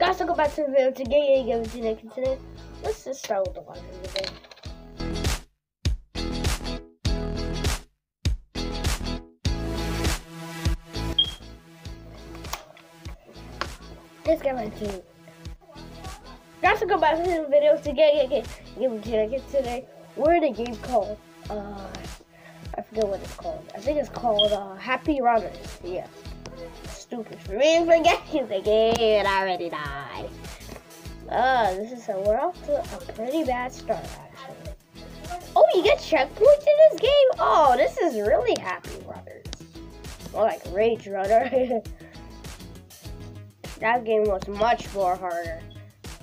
Guys, welcome back to the video. Today, give it to Nick. Today, let's just start with the one video. Let's get to it. Guys, welcome back to the video. Today, give it to Nick. Today, we're in a game called, uh, I forget what it's called. I think it's called, uh, Happy Runners. Yeah stupid for me forgetting the game and I already died. Uh, this is a, we're off to a pretty bad start actually. Oh, you get checkpoints in this game? Oh, this is really happy runners. More like Rage Runner. that game was much more harder.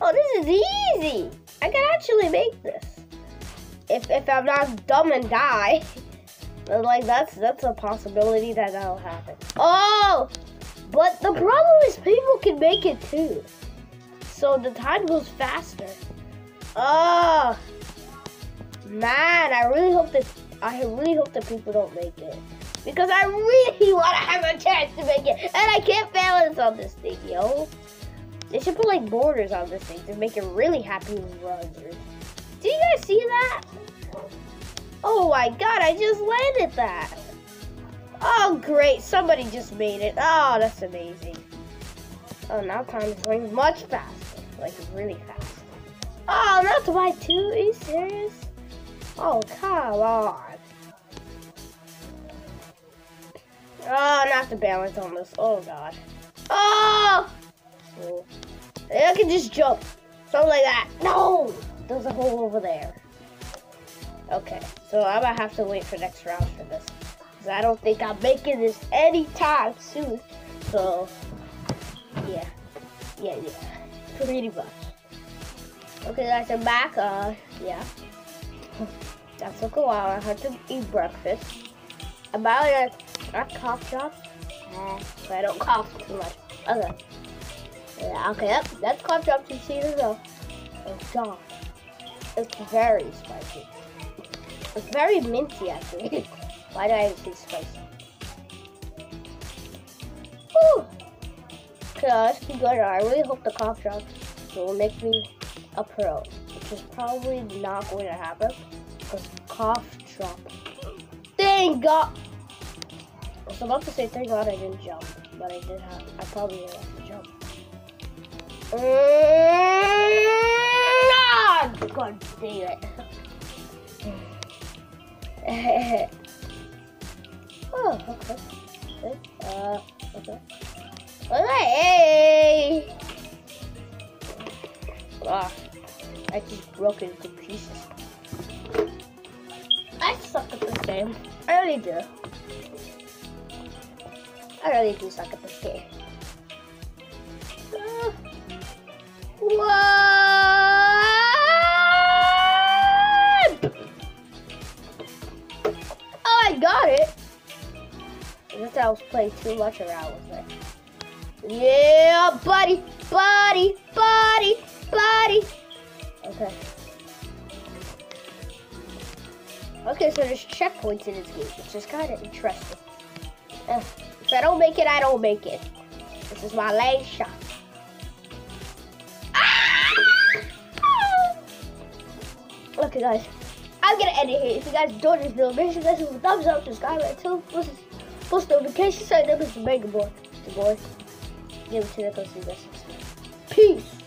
Oh, this is easy. I can actually make this. If, if I'm not dumb and die, like that's that's a possibility that that'll happen. Oh, but the problem is people can make it too. So the time goes faster. Oh man, I really hope that I really hope that people don't make it. Because I really want to have a chance to make it. And I can't balance on this thing, yo. They should put like borders on this thing to make it really happy runs. Do you guys see that? Oh my god, I just landed that. Oh, great. Somebody just made it. Oh, that's amazing. Oh, now time is going much faster. Like, really fast. Oh, not to buy two? Are you serious? Oh, come on. Oh, not the balance on this. Oh, God. Oh. I can just jump. Something like that. No! There's a hole over there. Okay, so I'm gonna have to wait for next round for this. Cause I don't think I'm making this anytime soon. So, yeah, yeah, yeah, pretty much. Okay, guys, I'm back. Uh, yeah, that took a while. I had to eat breakfast. About a, a cough drop. Uh, I don't cough too much. Okay. Yeah, okay, yep, that's cough drop to see though. Oh god. It's very spicy. It's very minty actually. Why do I say spicy? Whew. Okay, let's keep going. I really hope the cough drops will make me a pro, which is probably not going to happen because cough drop. Thank God. I was about to say thank God I didn't jump, but I did have. I probably didn't have to jump. Mm, God dang it. Oh, okay. Uh, okay. Hey! Ah, I just broke it into pieces. I suck at this game. I really do. I really do suck at this game. Uh, what? I was playing too much around with it. Yeah, buddy, buddy, buddy, buddy. Okay. Okay, so there's checkpoints in this game, which is kind of interesting. If I don't make it, I don't make it. This is my last shot. Ah! Okay, guys. I'm gonna end it here. If you guys enjoyed this video, make sure you guys give a thumbs up, subscribe, and tell post notifications so that was mega boy. The boy. Give it to you guys. Peace.